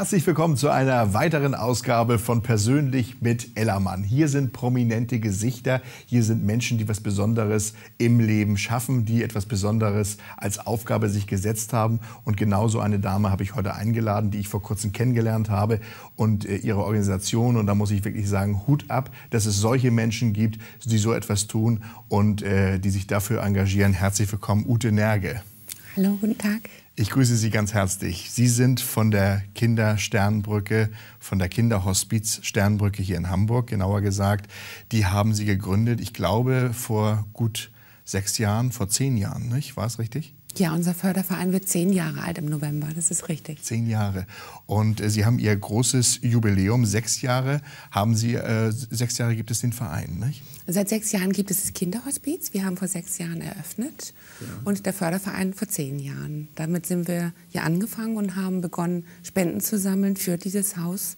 Herzlich willkommen zu einer weiteren Ausgabe von Persönlich mit Ellermann. Hier sind prominente Gesichter, hier sind Menschen, die was Besonderes im Leben schaffen, die etwas Besonderes als Aufgabe sich gesetzt haben. Und genauso eine Dame habe ich heute eingeladen, die ich vor kurzem kennengelernt habe und äh, ihre Organisation. Und da muss ich wirklich sagen, Hut ab, dass es solche Menschen gibt, die so etwas tun und äh, die sich dafür engagieren. Herzlich willkommen, Ute Nerge. Hallo, guten Tag. Ich grüße Sie ganz herzlich. Sie sind von der Kindersternbrücke, von der Kinderhospiz Sternbrücke hier in Hamburg, genauer gesagt. Die haben Sie gegründet, ich glaube, vor gut sechs Jahren, vor zehn Jahren, nicht? War es richtig? Ja, unser Förderverein wird zehn Jahre alt im November, das ist richtig. Zehn Jahre. Und äh, Sie haben Ihr großes Jubiläum, sechs Jahre. Haben Sie, äh, sechs Jahre gibt es den Verein, nicht? Seit sechs Jahren gibt es das Kinderhospiz. Wir haben vor sechs Jahren eröffnet. Ja. Und der Förderverein vor zehn Jahren. Damit sind wir hier angefangen und haben begonnen, Spenden zu sammeln für dieses Haus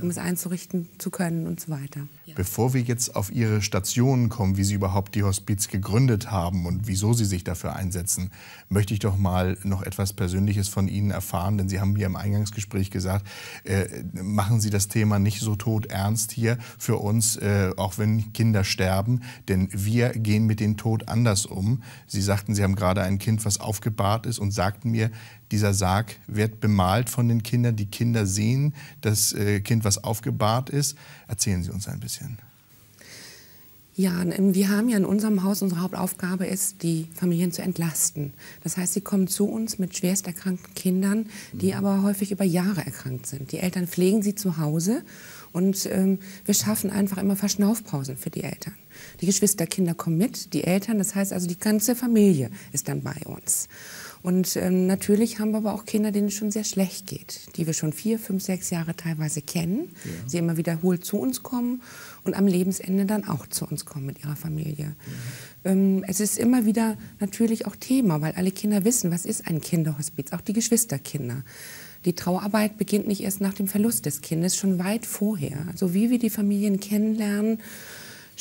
um es einzurichten zu können und so weiter. Bevor wir jetzt auf Ihre Stationen kommen, wie Sie überhaupt die Hospiz gegründet haben und wieso Sie sich dafür einsetzen, möchte ich doch mal noch etwas Persönliches von Ihnen erfahren, denn Sie haben mir im Eingangsgespräch gesagt, äh, machen Sie das Thema nicht so tot ernst hier für uns, äh, auch wenn Kinder sterben, denn wir gehen mit dem Tod anders um. Sie sagten, Sie haben gerade ein Kind, was aufgebahrt ist und sagten mir, dieser Sarg wird bemalt von den Kindern. Die Kinder sehen das äh, Kind, was aufgebahrt ist. Erzählen Sie uns ein bisschen. Ja, wir haben ja in unserem Haus, unsere Hauptaufgabe ist, die Familien zu entlasten. Das heißt, sie kommen zu uns mit schwerst erkrankten Kindern, die mhm. aber häufig über Jahre erkrankt sind. Die Eltern pflegen sie zu Hause und ähm, wir schaffen einfach immer Verschnaufpausen für die Eltern. Die Geschwisterkinder kommen mit, die Eltern, das heißt also die ganze Familie ist dann bei uns. Und ähm, natürlich haben wir aber auch Kinder, denen es schon sehr schlecht geht, die wir schon vier, fünf, sechs Jahre teilweise kennen, ja. sie immer wiederholt zu uns kommen und am Lebensende dann auch zu uns kommen mit ihrer Familie. Ja. Ähm, es ist immer wieder natürlich auch Thema, weil alle Kinder wissen, was ist ein Kinderhospiz, auch die Geschwisterkinder. Die Trauerarbeit beginnt nicht erst nach dem Verlust des Kindes, schon weit vorher. Also wie wir die Familien kennenlernen,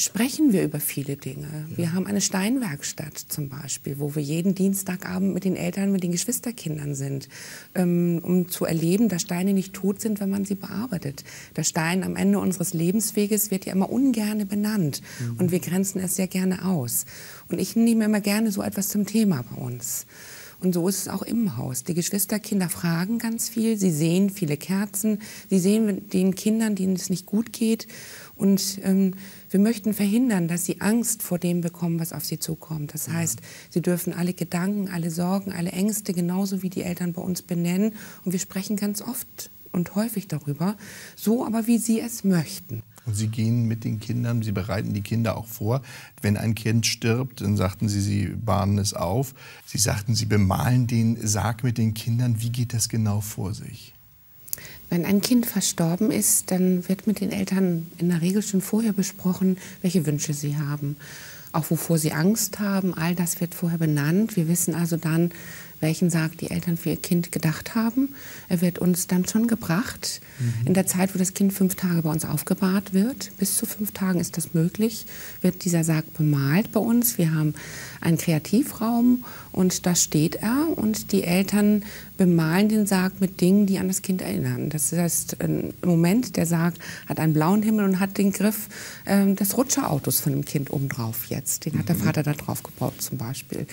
sprechen wir über viele Dinge. Ja. Wir haben eine Steinwerkstatt zum Beispiel, wo wir jeden Dienstagabend mit den Eltern, mit den Geschwisterkindern sind, ähm, um zu erleben, dass Steine nicht tot sind, wenn man sie bearbeitet. Der Stein am Ende unseres Lebensweges wird ja immer ungerne benannt mhm. und wir grenzen es sehr gerne aus. Und ich nehme immer gerne so etwas zum Thema bei uns. Und so ist es auch im Haus. Die Geschwisterkinder fragen ganz viel. Sie sehen viele Kerzen. Sie sehen den Kindern, denen es nicht gut geht. Und ähm, wir möchten verhindern, dass sie Angst vor dem bekommen, was auf sie zukommt. Das heißt, sie dürfen alle Gedanken, alle Sorgen, alle Ängste genauso wie die Eltern bei uns benennen. Und wir sprechen ganz oft und häufig darüber, so aber wie sie es möchten. Und Sie gehen mit den Kindern, Sie bereiten die Kinder auch vor. Wenn ein Kind stirbt, dann sagten Sie, Sie bahnen es auf. Sie sagten, Sie bemalen den Sarg mit den Kindern. Wie geht das genau vor sich? Wenn ein Kind verstorben ist, dann wird mit den Eltern in der Regel schon vorher besprochen, welche Wünsche sie haben, auch wovor sie Angst haben. All das wird vorher benannt. Wir wissen also dann, welchen Sarg die Eltern für ihr Kind gedacht haben. Er wird uns dann schon gebracht. Mhm. In der Zeit, wo das Kind fünf Tage bei uns aufgebahrt wird, bis zu fünf Tagen ist das möglich, wird dieser Sarg bemalt bei uns. Wir haben einen Kreativraum und da steht er und die Eltern bemalen den Sarg mit Dingen, die an das Kind erinnern. Das heißt, im Moment, der Sarg hat einen blauen Himmel und hat den Griff äh, des Rutscherautos von dem Kind obendrauf jetzt. Den hat der mhm. Vater da drauf gebaut zum Beispiel.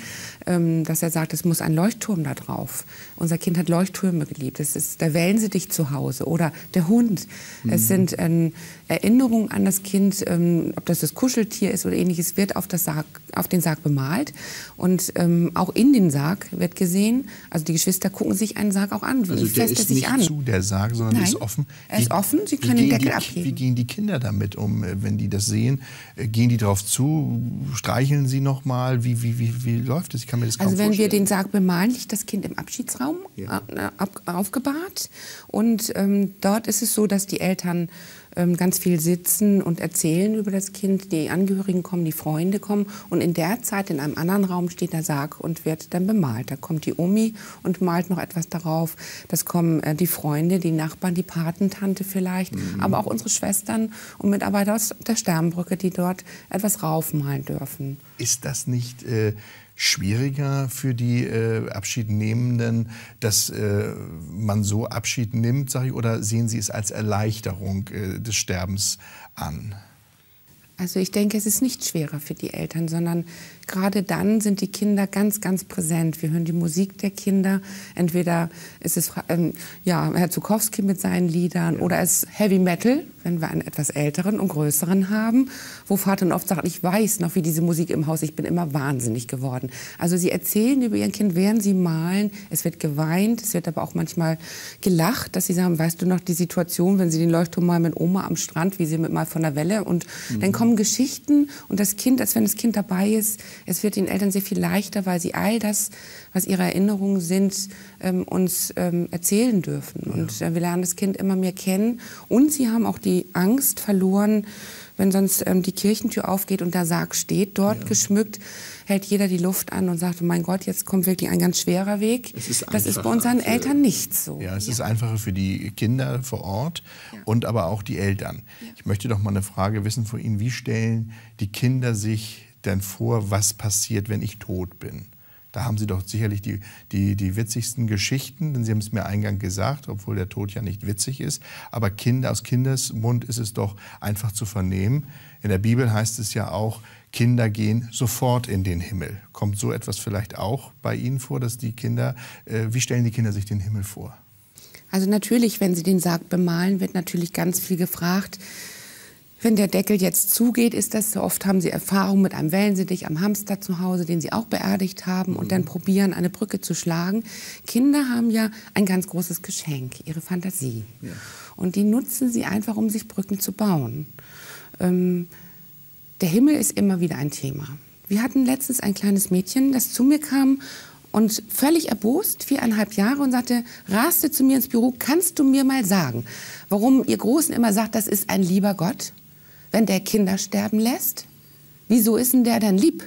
Ähm, dass er sagt, es muss ein Leuchtturm da drauf. Unser Kind hat Leuchttürme geliebt. Es ist der Wellensittich zu Hause oder der Hund. Mhm. Es sind ähm, Erinnerungen an das Kind, ähm, ob das das Kuscheltier ist oder ähnliches, wird auf, das Sarg, auf den Sarg bemalt. Und ähm, auch in den Sarg wird gesehen, also die Geschwister gucken sich einen Sarg auch an. Also der ist nicht an. zu, der Sarg, sondern Nein, ist offen. Er ist offen, Sie können den Deckel die, abheben. Wie gehen die Kinder damit um, äh, wenn die das sehen? Äh, gehen die darauf zu? Streicheln sie noch mal? Wie, wie, wie, wie läuft das? Ich kann mir das Also wenn vorstellen. wir den Sarg bemalen, liegt das Kind im Abschiedsraum ja. äh, aufgebahrt. Und ähm, dort ist es so, dass die Eltern ähm, ganz viel sitzen und erzählen über das Kind. Die Angehörigen kommen, die Freunde kommen. Und in der Zeit in einem anderen Raum steht der Sarg und wird dann bemalt. Da kommt die Omi und malt noch etwas darauf. Das kommen äh, die Freunde, die Nachbarn, die Patentante vielleicht, mhm. aber auch unsere Schwestern und Mitarbeiter aus der Sternbrücke, die dort etwas raufmalen dürfen. Ist das nicht... Äh schwieriger für die äh, Abschiednehmenden, dass äh, man so Abschied nimmt, sage ich, oder sehen Sie es als Erleichterung äh, des Sterbens an? Also ich denke, es ist nicht schwerer für die Eltern, sondern gerade dann sind die Kinder ganz, ganz präsent. Wir hören die Musik der Kinder. Entweder ist es ähm, ja, Herr Zukowski mit seinen Liedern ja. oder es ist Heavy Metal, wenn wir einen etwas älteren und größeren haben, wo Vater dann oft sagt, ich weiß noch, wie diese Musik im Haus, ich bin immer wahnsinnig geworden. Also sie erzählen über ihr Kind, während sie malen. Es wird geweint, es wird aber auch manchmal gelacht, dass sie sagen, weißt du noch die Situation, wenn sie den Leuchtturm mal mit Oma am Strand, wie sie mit mal von der Welle und mhm. dann kommen kommen Geschichten und das Kind, als wenn das Kind dabei ist, es wird den Eltern sehr viel leichter, weil sie all das, was ihre Erinnerungen sind, ähm, uns ähm, erzählen dürfen. Ja. Und äh, wir lernen das Kind immer mehr kennen. Und sie haben auch die Angst verloren, wenn sonst ähm, die Kirchentür aufgeht und der Sarg steht dort ja. geschmückt, hält jeder die Luft an und sagt, mein Gott, jetzt kommt wirklich ein ganz schwerer Weg. Ist das ist bei unseren für, Eltern nicht so. Ja, es ja. ist einfacher für die Kinder vor Ort ja. und aber auch die Eltern. Ich möchte doch mal eine Frage wissen von Ihnen. Wie stellen die Kinder sich denn vor, was passiert, wenn ich tot bin? Da haben Sie doch sicherlich die, die, die witzigsten Geschichten, denn Sie haben es mir eingangs gesagt, obwohl der Tod ja nicht witzig ist. Aber Kinder, aus Kindesmund ist es doch einfach zu vernehmen. In der Bibel heißt es ja auch, Kinder gehen sofort in den Himmel. Kommt so etwas vielleicht auch bei Ihnen vor, dass die Kinder, äh, wie stellen die Kinder sich den Himmel vor? Also natürlich, wenn sie den Sarg bemalen, wird natürlich ganz viel gefragt. Wenn der Deckel jetzt zugeht, ist das so oft, haben sie Erfahrung mit einem Wellensittich am Hamster zu Hause, den sie auch beerdigt haben und dann probieren, eine Brücke zu schlagen. Kinder haben ja ein ganz großes Geschenk, ihre Fantasie. Ja. Und die nutzen sie einfach, um sich Brücken zu bauen. Ähm, der Himmel ist immer wieder ein Thema. Wir hatten letztens ein kleines Mädchen, das zu mir kam und völlig erbost, viereinhalb Jahre, und sagte, raste zu mir ins Büro, kannst du mir mal sagen, warum ihr Großen immer sagt, das ist ein lieber Gott, wenn der Kinder sterben lässt? Wieso ist denn der dann lieb?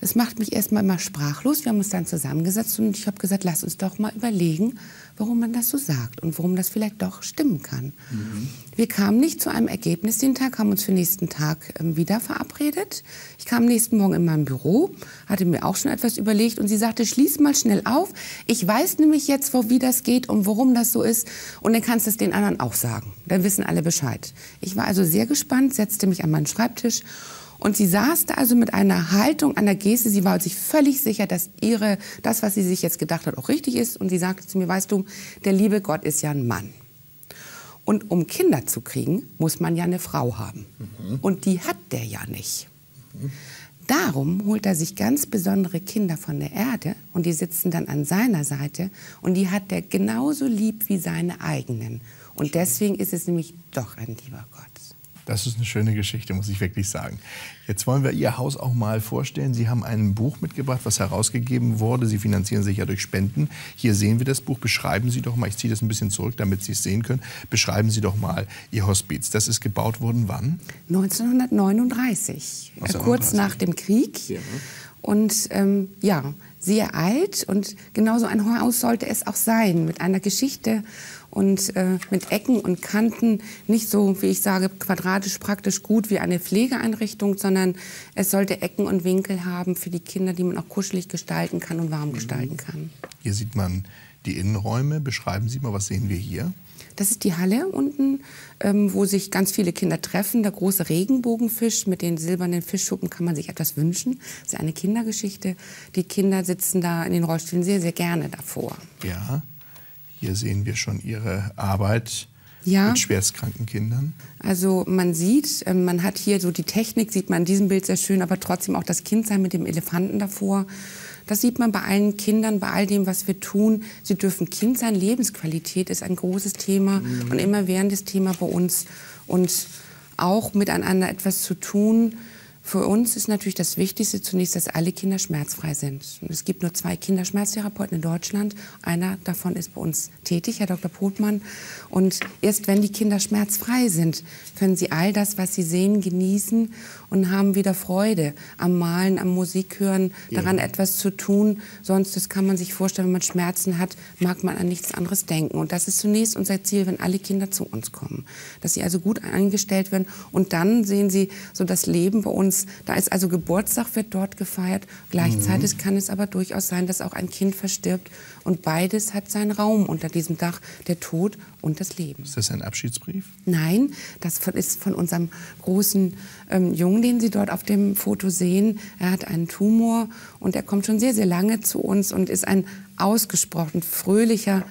Das macht mich erstmal mal sprachlos. Wir haben uns dann zusammengesetzt und ich habe gesagt, lass uns doch mal überlegen, warum man das so sagt und warum das vielleicht doch stimmen kann. Mhm. Wir kamen nicht zu einem Ergebnis den Tag, haben uns für den nächsten Tag ähm, wieder verabredet. Ich kam nächsten Morgen in mein Büro, hatte mir auch schon etwas überlegt und sie sagte, schließ mal schnell auf. Ich weiß nämlich jetzt, wo, wie das geht und warum das so ist und dann kannst du es den anderen auch sagen. Dann wissen alle Bescheid. Ich war also sehr gespannt, setzte mich an meinen Schreibtisch und sie saß da also mit einer Haltung, einer Geste. Sie war sich völlig sicher, dass ihre, das, was sie sich jetzt gedacht hat, auch richtig ist. Und sie sagte zu mir, weißt du, der liebe Gott ist ja ein Mann. Und um Kinder zu kriegen, muss man ja eine Frau haben. Mhm. Und die hat der ja nicht. Mhm. Darum holt er sich ganz besondere Kinder von der Erde und die sitzen dann an seiner Seite und die hat er genauso lieb wie seine eigenen. Und deswegen ist es nämlich doch ein lieber Gott. Das ist eine schöne Geschichte, muss ich wirklich sagen. Jetzt wollen wir Ihr Haus auch mal vorstellen. Sie haben ein Buch mitgebracht, was herausgegeben wurde. Sie finanzieren sich ja durch Spenden. Hier sehen wir das Buch. Beschreiben Sie doch mal, ich ziehe das ein bisschen zurück, damit Sie es sehen können. Beschreiben Sie doch mal Ihr Hospiz. Das ist gebaut worden wann? 1939, 1939. kurz nach dem Krieg. Ja. Und ähm, ja, sehr alt und genauso ein Haus sollte es auch sein, mit einer Geschichte und äh, mit Ecken und Kanten, nicht so, wie ich sage, quadratisch praktisch gut wie eine Pflegeeinrichtung, sondern es sollte Ecken und Winkel haben für die Kinder, die man auch kuschelig gestalten kann und warm gestalten kann. Hier sieht man die Innenräume. Beschreiben Sie mal, was sehen wir hier? Das ist die Halle unten, ähm, wo sich ganz viele Kinder treffen. Der große Regenbogenfisch mit den silbernen Fischschuppen kann man sich etwas wünschen. Das ist eine Kindergeschichte. Die Kinder sitzen da in den Rollstühlen sehr, sehr gerne davor. Ja, hier sehen wir schon Ihre Arbeit ja. mit schwerstkranken Kindern. Also man sieht, ähm, man hat hier so die Technik, sieht man in diesem Bild sehr schön, aber trotzdem auch das Kindsein mit dem Elefanten davor. Das sieht man bei allen Kindern, bei all dem, was wir tun. Sie dürfen Kind sein. Lebensqualität ist ein großes Thema mhm. und immer währendes Thema bei uns. Und auch miteinander etwas zu tun, für uns ist natürlich das Wichtigste zunächst, dass alle Kinder schmerzfrei sind. Es gibt nur zwei Kinderschmerztherapeuten in Deutschland. Einer davon ist bei uns tätig, Herr Dr. Potmann. Und erst wenn die Kinder schmerzfrei sind, können sie all das, was sie sehen, genießen und haben wieder Freude am Malen, am Musik hören, daran ja. etwas zu tun. Sonst, das kann man sich vorstellen, wenn man Schmerzen hat, mag man an nichts anderes denken. Und das ist zunächst unser Ziel, wenn alle Kinder zu uns kommen. Dass sie also gut eingestellt werden. Und dann sehen sie so das Leben bei uns uns, da ist also Geburtstag wird dort gefeiert. Gleichzeitig mhm. kann es aber durchaus sein, dass auch ein Kind verstirbt und beides hat seinen Raum unter diesem Dach, der Tod und das Leben. Ist das ein Abschiedsbrief? Nein, das ist von unserem großen ähm, Jungen, den Sie dort auf dem Foto sehen. Er hat einen Tumor und er kommt schon sehr, sehr lange zu uns und ist ein ausgesprochen fröhlicher,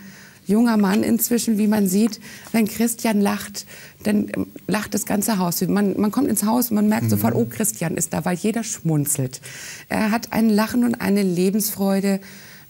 junger Mann inzwischen, wie man sieht. Wenn Christian lacht, dann ähm, lacht das ganze Haus. Man, man kommt ins Haus und man merkt mhm. sofort, oh, Christian ist da, weil jeder schmunzelt. Er hat ein Lachen und eine Lebensfreude,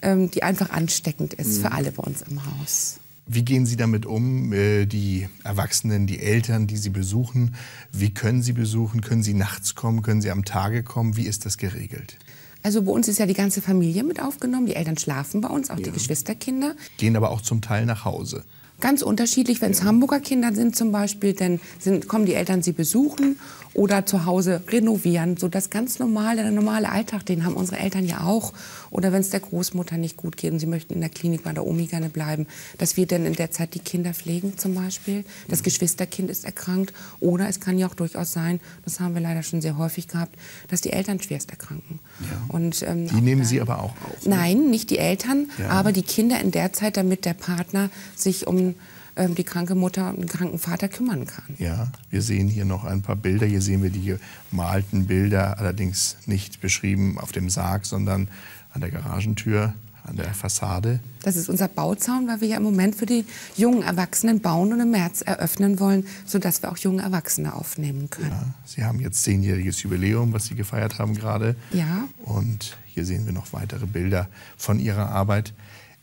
ähm, die einfach ansteckend ist mhm. für alle bei uns im Haus. Wie gehen Sie damit um, äh, die Erwachsenen, die Eltern, die Sie besuchen? Wie können Sie besuchen? Können Sie nachts kommen? Können Sie am Tage kommen? Wie ist das geregelt? Also bei uns ist ja die ganze Familie mit aufgenommen. Die Eltern schlafen bei uns, auch ja. die Geschwisterkinder. Gehen aber auch zum Teil nach Hause. Ganz unterschiedlich, wenn es ja. Hamburger Kinder sind zum Beispiel, dann sind, kommen die Eltern sie besuchen oder zu Hause renovieren. So das ganz normale, der normale Alltag, den haben unsere Eltern ja auch. Oder wenn es der Großmutter nicht gut geht und sie möchten in der Klinik bei der Omi gerne bleiben, dass wir dann in der Zeit die Kinder pflegen zum Beispiel. Das Geschwisterkind ist erkrankt. Oder es kann ja auch durchaus sein, das haben wir leider schon sehr häufig gehabt, dass die Eltern schwerst erkranken. Ja. Und, ähm, die nehmen Sie aber auch auf? Ne? Nein, nicht die Eltern, ja. aber die Kinder in der Zeit, damit der Partner sich um ähm, die kranke Mutter und den kranken Vater kümmern kann. Ja, wir sehen hier noch ein paar Bilder. Hier sehen wir die gemalten Bilder, allerdings nicht beschrieben auf dem Sarg, sondern an der Garagentür, an der Fassade. Das ist unser Bauzaun, weil wir ja im Moment für die jungen Erwachsenen bauen und im März eröffnen wollen, sodass wir auch junge Erwachsene aufnehmen können. Ja, Sie haben jetzt zehnjähriges Jubiläum, was Sie gefeiert haben gerade. Ja. Und hier sehen wir noch weitere Bilder von Ihrer Arbeit.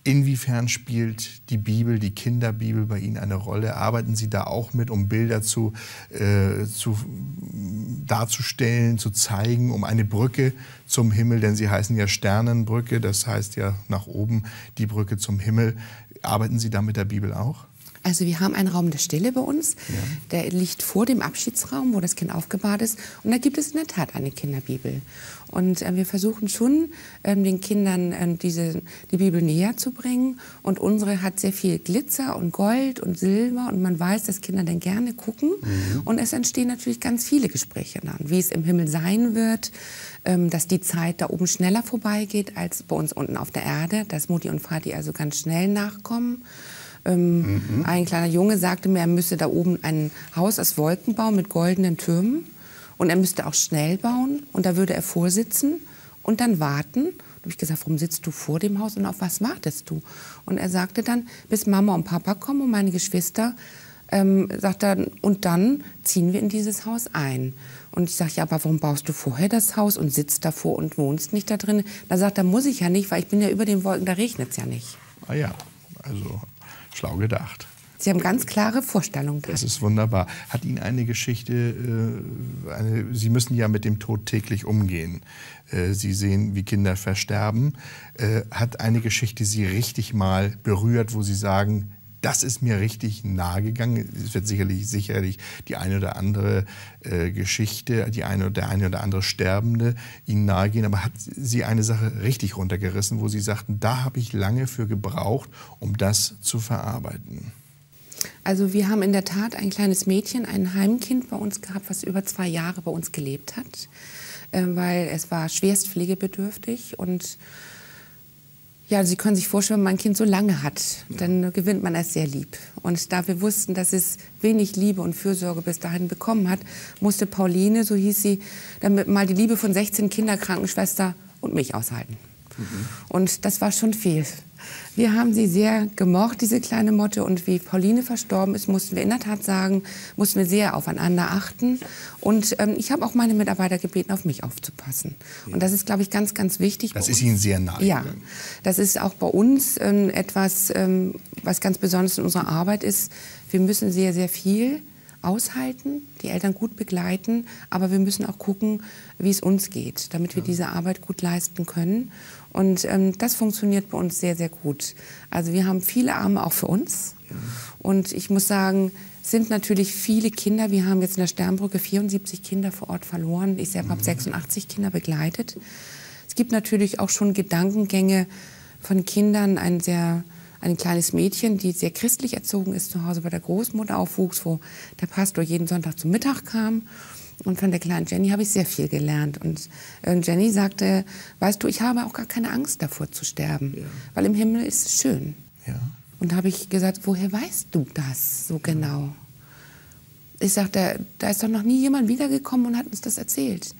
Inwiefern spielt die Bibel, die Kinderbibel bei Ihnen eine Rolle? Arbeiten Sie da auch mit, um Bilder zu, äh, zu, darzustellen, zu zeigen, um eine Brücke zum Himmel, denn sie heißen ja Sternenbrücke, das heißt ja nach oben die Brücke zum Himmel. Arbeiten Sie da mit der Bibel auch? Also wir haben einen Raum der Stille bei uns. Ja. Der liegt vor dem Abschiedsraum, wo das Kind aufgebahrt ist. Und da gibt es in der Tat eine Kinderbibel. Und äh, wir versuchen schon, ähm, den Kindern äh, diese, die Bibel näher zu bringen. Und unsere hat sehr viel Glitzer und Gold und Silber. Und man weiß, dass Kinder dann gerne gucken. Mhm. Und es entstehen natürlich ganz viele Gespräche dann, wie es im Himmel sein wird, ähm, dass die Zeit da oben schneller vorbeigeht als bei uns unten auf der Erde, dass Mutti und Vati also ganz schnell nachkommen. Ähm, mhm. Ein kleiner Junge sagte mir, er müsse da oben ein Haus aus Wolken bauen mit goldenen Türmen. Und er müsste auch schnell bauen. Und da würde er vorsitzen und dann warten. Da habe ich gesagt, warum sitzt du vor dem Haus und auf was wartest du? Und er sagte dann, bis Mama und Papa kommen und meine Geschwister. Ähm, sagt er, und dann ziehen wir in dieses Haus ein. Und ich sage, ja, aber warum baust du vorher das Haus und sitzt davor und wohnst nicht da drin? Da sagt er, muss ich ja nicht, weil ich bin ja über den Wolken, da regnet es ja nicht. Ah ja, also Schlau gedacht. Sie haben ganz klare Vorstellungen. Das ist wunderbar. Hat Ihnen eine Geschichte, äh, eine, Sie müssen ja mit dem Tod täglich umgehen. Äh, Sie sehen, wie Kinder versterben. Äh, hat eine Geschichte Sie richtig mal berührt, wo Sie sagen, das ist mir richtig nahe gegangen. Es wird sicherlich, sicherlich die eine oder andere äh, Geschichte, die eine, der eine oder andere Sterbende Ihnen nahe gehen. Aber hat Sie eine Sache richtig runtergerissen, wo Sie sagten, da habe ich lange für gebraucht, um das zu verarbeiten? Also wir haben in der Tat ein kleines Mädchen, ein Heimkind bei uns gehabt, was über zwei Jahre bei uns gelebt hat, äh, weil es war schwerst pflegebedürftig und ja, Sie können sich vorstellen, wenn man ein Kind so lange hat, dann gewinnt man es sehr lieb. Und da wir wussten, dass es wenig Liebe und Fürsorge bis dahin bekommen hat, musste Pauline, so hieß sie, damit mal die Liebe von 16 Kinderkrankenschwester und mich aushalten. Mhm. Und das war schon viel. Wir haben sie sehr gemocht, diese kleine Motte. Und wie Pauline verstorben ist, mussten wir in der Tat sagen, mussten wir sehr aufeinander achten. Und ähm, ich habe auch meine Mitarbeiter gebeten, auf mich aufzupassen. Und das ist, glaube ich, ganz, ganz wichtig. Das ist Ihnen sehr nahe. Ja, das ist auch bei uns ähm, etwas, ähm, was ganz besonders in unserer Arbeit ist. Wir müssen sehr, sehr viel aushalten, die Eltern gut begleiten, aber wir müssen auch gucken, wie es uns geht, damit wir diese Arbeit gut leisten können. Und ähm, das funktioniert bei uns sehr, sehr gut. Also wir haben viele Arme auch für uns. Und ich muss sagen, sind natürlich viele Kinder. Wir haben jetzt in der Sternbrücke 74 Kinder vor Ort verloren. Ich selber habe 86 mhm. Kinder begleitet. Es gibt natürlich auch schon Gedankengänge von Kindern, ein sehr ein kleines Mädchen, die sehr christlich erzogen ist, zu Hause bei der Großmutter aufwuchs, wo der Pastor jeden Sonntag zum Mittag kam Und von der kleinen Jenny habe ich sehr viel gelernt. Und Jenny sagte, weißt du, ich habe auch gar keine Angst davor zu sterben, ja. weil im Himmel ist es schön. Ja. Und habe ich gesagt, woher weißt du das so genau? Ich sagte, da ist doch noch nie jemand wiedergekommen und hat uns das erzählt.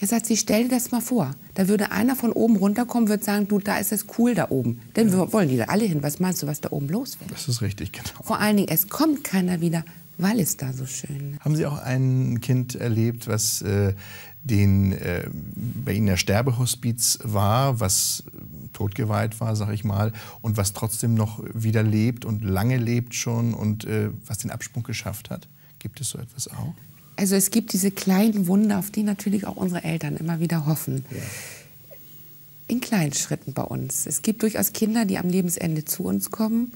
Er sagt sie, stell dir das mal vor. Da würde einer von oben runterkommen, würde sagen, du, da ist es cool da oben. Dann ja. wollen die da alle hin. Was meinst du, was da oben los wäre? Das ist richtig, genau. Vor allen Dingen, es kommt keiner wieder, weil es da so schön ist. Haben Sie auch ein Kind erlebt, was äh, den, äh, bei Ihnen der Sterbehospiz war, was totgeweiht war, sag ich mal, und was trotzdem noch wieder lebt und lange lebt schon und äh, was den Absprung geschafft hat? Gibt es so etwas auch? Also es gibt diese kleinen Wunder, auf die natürlich auch unsere Eltern immer wieder hoffen. Ja. In kleinen Schritten bei uns. Es gibt durchaus Kinder, die am Lebensende zu uns kommen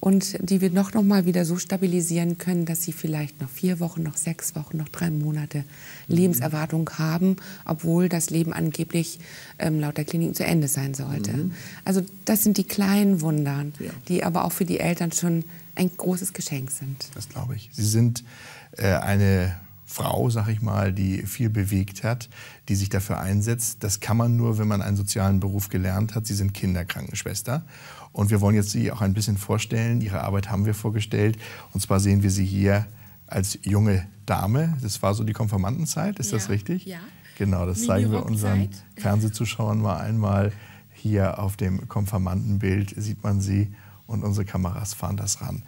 und die wir noch, noch mal wieder so stabilisieren können, dass sie vielleicht noch vier Wochen, noch sechs Wochen, noch drei Monate mhm. Lebenserwartung haben, obwohl das Leben angeblich ähm, laut der Klinik zu Ende sein sollte. Mhm. Also das sind die kleinen Wunder, ja. die aber auch für die Eltern schon ein großes Geschenk sind. Das glaube ich. Sie sind äh, eine Frau, sag ich mal, die viel bewegt hat, die sich dafür einsetzt. Das kann man nur, wenn man einen sozialen Beruf gelernt hat. Sie sind Kinderkrankenschwester. Und wir wollen jetzt Sie auch ein bisschen vorstellen. Ihre Arbeit haben wir vorgestellt. Und zwar sehen wir Sie hier als junge Dame. Das war so die Konfirmandenzeit, ist ja, das richtig? Ja. Genau, das zeigen wir unseren Fernsehzuschauern mal einmal. Hier auf dem Konfirmandenbild sieht man sie und unsere Kameras fahren das ran.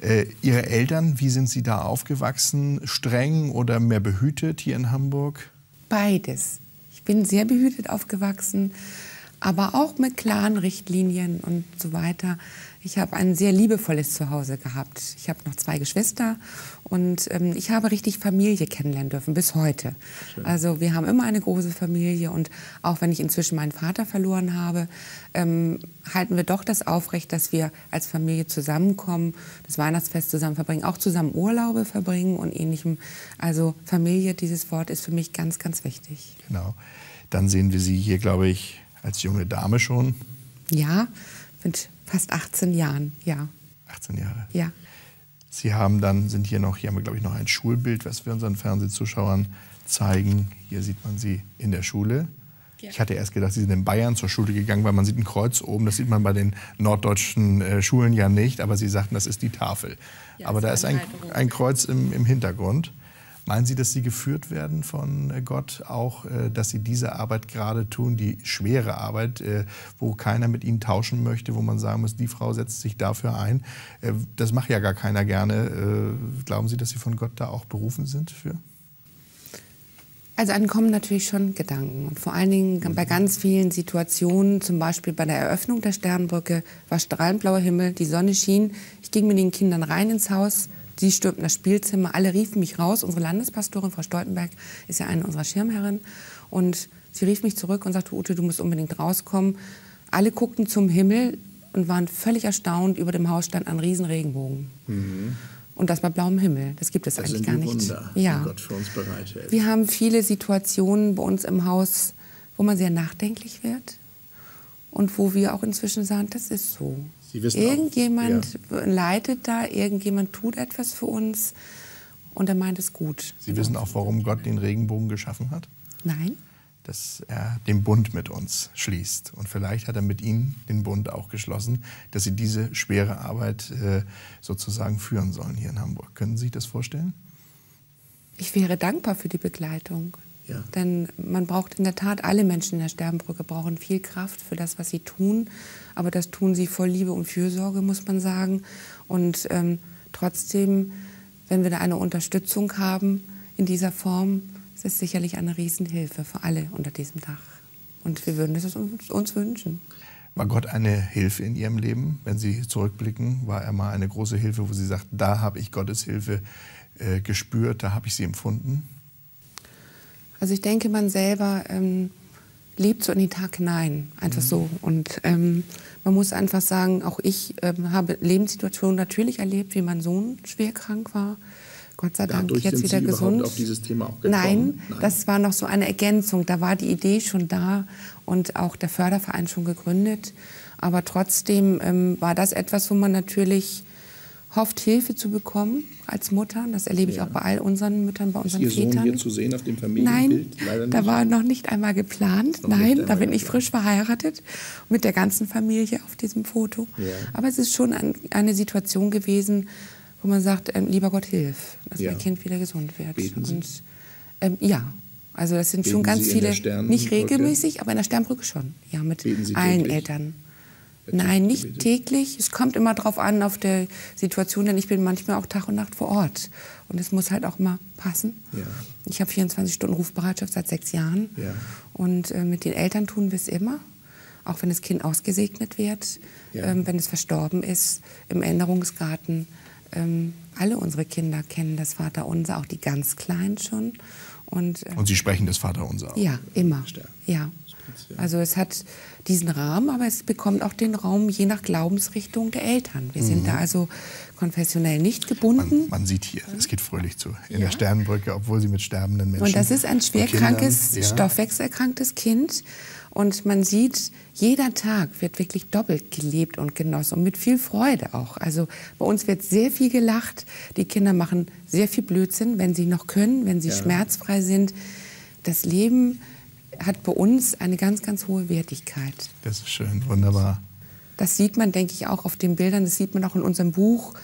Äh, Ihre Eltern, wie sind Sie da aufgewachsen? Streng oder mehr behütet hier in Hamburg? Beides. Ich bin sehr behütet aufgewachsen, aber auch mit klaren Richtlinien und so weiter. Ich habe ein sehr liebevolles Zuhause gehabt. Ich habe noch zwei Geschwister und ähm, ich habe richtig Familie kennenlernen dürfen bis heute. Schön. Also wir haben immer eine große Familie und auch wenn ich inzwischen meinen Vater verloren habe, ähm, halten wir doch das aufrecht, dass wir als Familie zusammenkommen, das Weihnachtsfest zusammen verbringen, auch zusammen Urlaube verbringen und ähnlichem. Also Familie, dieses Wort ist für mich ganz, ganz wichtig. Genau. Dann sehen wir Sie hier, glaube ich, als junge Dame schon. Ja, mit fast 18 Jahren, ja. 18 Jahre? Ja. Sie haben dann, sind hier noch, hier haben wir glaube ich noch ein Schulbild, was wir unseren Fernsehzuschauern zeigen. Hier sieht man Sie in der Schule. Ja. Ich hatte erst gedacht, Sie sind in Bayern zur Schule gegangen, weil man sieht ein Kreuz oben. Das sieht man bei den norddeutschen äh, Schulen ja nicht, aber Sie sagten, das ist die Tafel. Ja, aber da ist ein, ein Kreuz im, im Hintergrund. Meinen Sie, dass Sie geführt werden von äh, Gott, auch äh, dass Sie diese Arbeit gerade tun, die schwere Arbeit, äh, wo keiner mit Ihnen tauschen möchte, wo man sagen muss, die Frau setzt sich dafür ein? Das macht ja gar keiner gerne. Glauben Sie, dass Sie von Gott da auch berufen sind für? Also dann kommen natürlich schon Gedanken. Und vor allen Dingen bei ganz vielen Situationen, zum Beispiel bei der Eröffnung der Sternbrücke, war strahlend blauer Himmel, die Sonne schien. Ich ging mit den Kindern rein ins Haus Sie stürmten das Spielzimmer, alle riefen mich raus. Unsere Landespastorin, Frau Stoltenberg, ist ja eine unserer Schirmherren. Und sie rief mich zurück und sagte, Ute, du musst unbedingt rauskommen. Alle guckten zum Himmel und waren völlig erstaunt. Über dem Haus stand ein Riesenregenbogen. Mhm. Und das bei blauem Himmel. Das gibt es das eigentlich gar nicht. Wunder, ja. Gott für uns bereithält. Wir haben viele Situationen bei uns im Haus, wo man sehr nachdenklich wird und wo wir auch inzwischen sagen, das ist so. Irgendjemand auch, ja. leitet da, irgendjemand tut etwas für uns und er meint es gut. Sie wissen auch, warum Gott den Regenbogen geschaffen hat? Nein. Dass er den Bund mit uns schließt. Und vielleicht hat er mit Ihnen den Bund auch geschlossen, dass Sie diese schwere Arbeit äh, sozusagen führen sollen hier in Hamburg. Können Sie sich das vorstellen? Ich wäre dankbar für die Begleitung. Ja. Denn man braucht in der Tat, alle Menschen in der Sterbenbrücke brauchen viel Kraft für das, was sie tun. Aber das tun sie voll Liebe und Fürsorge, muss man sagen. Und ähm, trotzdem, wenn wir da eine Unterstützung haben in dieser Form, ist es sicherlich eine Riesenhilfe für alle unter diesem Dach. Und wir würden es uns, uns wünschen. War Gott eine Hilfe in Ihrem Leben? Wenn Sie zurückblicken, war er mal eine große Hilfe, wo Sie sagt, da habe ich Gottes Hilfe äh, gespürt, da habe ich sie empfunden? Also ich denke, man selber ähm, lebt so in den Tag hinein, einfach mhm. so. Und ähm, man muss einfach sagen, auch ich ähm, habe Lebenssituationen natürlich erlebt, wie mein Sohn schwer krank war. Gott sei Dank Dadurch jetzt wieder Sie gesund. auf dieses Thema auch gekommen? Nein, Nein, das war noch so eine Ergänzung. Da war die Idee schon da und auch der Förderverein schon gegründet. Aber trotzdem ähm, war das etwas, wo man natürlich hofft, Hilfe zu bekommen als Mutter. Das erlebe ich ja. auch bei all unseren Müttern, bei unseren Ist Ihr Vätern. Sohn hier zu sehen auf dem Familienbild? Nein, Leider nicht. da war noch nicht einmal geplant. Noch Nein, da bin ich frisch verheiratet mit der ganzen Familie auf diesem Foto. Ja. Aber es ist schon ein, eine Situation gewesen, wo man sagt, ähm, lieber Gott, hilf, dass ja. mein Kind wieder gesund wird. Beten Sie? Und, ähm, ja, also das sind Beten schon ganz viele, nicht regelmäßig, aber in der Sternbrücke schon. Ja, mit allen Eltern. Nein, nicht täglich. Es kommt immer darauf an, auf der Situation, denn ich bin manchmal auch Tag und Nacht vor Ort. Und es muss halt auch mal passen. Ja. Ich habe 24 Stunden Rufbereitschaft seit sechs Jahren. Ja. Und äh, mit den Eltern tun wir es immer. Auch wenn das Kind ausgesegnet wird, ja. ähm, wenn es verstorben ist, im Änderungsgarten. Ähm, alle unsere Kinder kennen das Vaterunser, auch die ganz Kleinen schon. Und, äh, und Sie sprechen das Vaterunser auch? Ja, immer. Ja. Also es hat diesen Rahmen, aber es bekommt auch den Raum je nach Glaubensrichtung der Eltern. Wir mhm. sind da also konfessionell nicht gebunden. Man, man sieht hier, es geht fröhlich zu. In ja. der Sternenbrücke, obwohl sie mit sterbenden Menschen. Und das ist ein schwerkrankes, ja. stoffwechselkrankes Kind. Und man sieht, jeder Tag wird wirklich doppelt gelebt und genossen und mit viel Freude auch. Also bei uns wird sehr viel gelacht. Die Kinder machen sehr viel Blödsinn, wenn sie noch können, wenn sie ja. schmerzfrei sind. Das Leben hat bei uns eine ganz, ganz hohe Wertigkeit. Das ist schön, wunderbar. Das sieht man, denke ich, auch auf den Bildern, das sieht man auch in unserem Buch.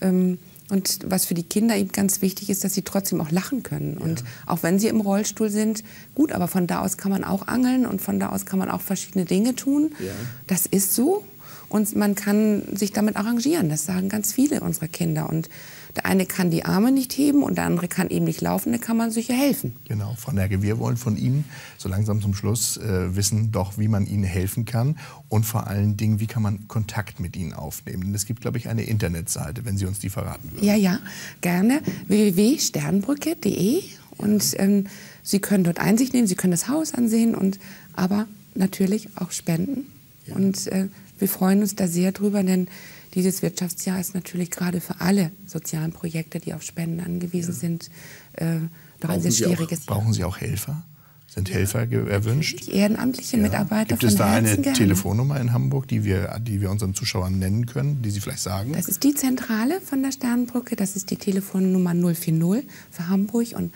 Ähm, und was für die Kinder eben ganz wichtig ist, dass sie trotzdem auch lachen können. Ja. Und auch wenn sie im Rollstuhl sind, gut, aber von da aus kann man auch angeln und von da aus kann man auch verschiedene Dinge tun. Ja. Das ist so. Und man kann sich damit arrangieren. Das sagen ganz viele unserer Kinder. Und der eine kann die Arme nicht heben und der andere kann eben nicht laufen, da kann man sicher helfen. Genau, Frau Nerge, wir wollen von Ihnen so langsam zum Schluss äh, wissen, doch wie man Ihnen helfen kann und vor allen Dingen, wie kann man Kontakt mit Ihnen aufnehmen. Denn es gibt, glaube ich, eine Internetseite, wenn Sie uns die verraten würden. Ja, ja, gerne. www.sternbrücke.de und ähm, Sie können dort Einsicht nehmen, Sie können das Haus ansehen und aber natürlich auch spenden. Ja. Und äh, wir freuen uns da sehr drüber, denn dieses Wirtschaftsjahr ist natürlich gerade für alle sozialen Projekte, die auf Spenden angewiesen ja. sind, äh, doch ein sehr schwieriges Jahr. Brauchen Sie auch Helfer? Sind. Helfer erwünscht? Ehrenamtliche ja. Mitarbeiter Gibt es da eine gerne. Telefonnummer in Hamburg, die wir, die wir unseren Zuschauern nennen können, die Sie vielleicht sagen? Das ist die Zentrale von der Sternbrücke. Das ist die Telefonnummer 040 für Hamburg und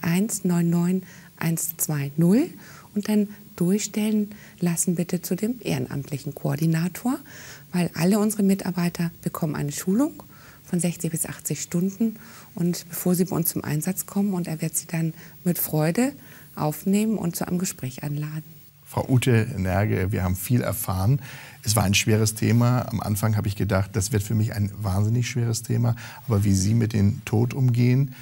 8199120. Und dann durchstellen lassen bitte zu dem ehrenamtlichen Koordinator weil alle unsere Mitarbeiter bekommen eine Schulung von 60 bis 80 Stunden und bevor sie bei uns zum Einsatz kommen und er wird sie dann mit Freude aufnehmen und zu einem Gespräch einladen. Frau Ute Nerge, wir haben viel erfahren. Es war ein schweres Thema. Am Anfang habe ich gedacht, das wird für mich ein wahnsinnig schweres Thema. Aber wie Sie mit dem Tod umgehen,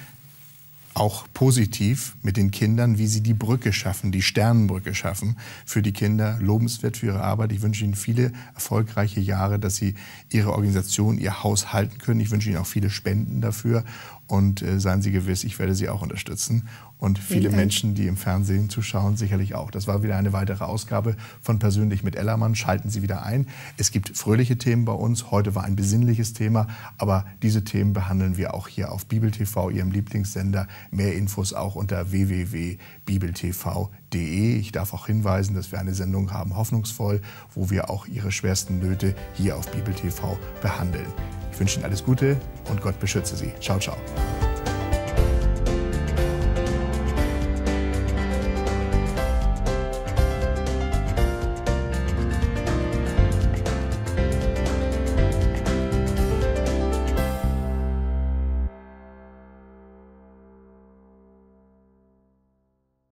auch positiv mit den Kindern, wie sie die Brücke schaffen, die Sternenbrücke schaffen für die Kinder. Lobenswert für ihre Arbeit. Ich wünsche Ihnen viele erfolgreiche Jahre, dass Sie Ihre Organisation, Ihr Haus halten können. Ich wünsche Ihnen auch viele Spenden dafür. Und äh, seien Sie gewiss, ich werde Sie auch unterstützen und viele Menschen, die im Fernsehen zuschauen, sicherlich auch. Das war wieder eine weitere Ausgabe von Persönlich mit Ellermann. Schalten Sie wieder ein. Es gibt fröhliche Themen bei uns. Heute war ein besinnliches Thema, aber diese Themen behandeln wir auch hier auf Bibel TV, Ihrem Lieblingssender. Mehr Infos auch unter www.bibeltv.de. Ich darf auch hinweisen, dass wir eine Sendung haben, Hoffnungsvoll, wo wir auch Ihre schwersten Nöte hier auf Bibel TV behandeln. Ich wünsche Ihnen alles Gute und Gott beschütze Sie. Ciao, ciao.